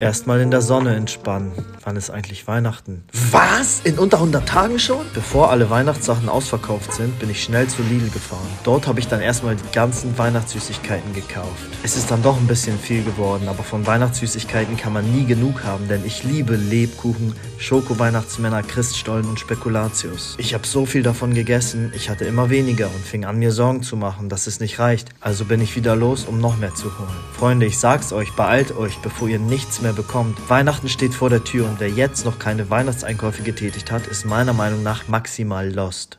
Erstmal in der Sonne entspannen. Wann ist eigentlich Weihnachten? Was? In unter 100 Tagen schon? Bevor alle Weihnachtssachen ausverkauft sind, bin ich schnell zu Lidl gefahren. Dort habe ich dann erstmal die ganzen Weihnachtssüßigkeiten gekauft. Es ist dann doch ein bisschen viel geworden, aber von Weihnachtssüßigkeiten kann man nie genug haben, denn ich liebe Lebkuchen, Schoko-Weihnachtsmänner, Christstollen und Spekulatius. Ich habe so viel davon gegessen, ich hatte immer weniger und fing an mir Sorgen zu machen, dass es nicht reicht. Also bin ich wieder los, um noch mehr zu holen. Freunde, ich sag's euch, beeilt euch, bevor ihr nichts mehr mehr bekommt. Weihnachten steht vor der Tür und wer jetzt noch keine Weihnachtseinkäufe getätigt hat, ist meiner Meinung nach maximal lost.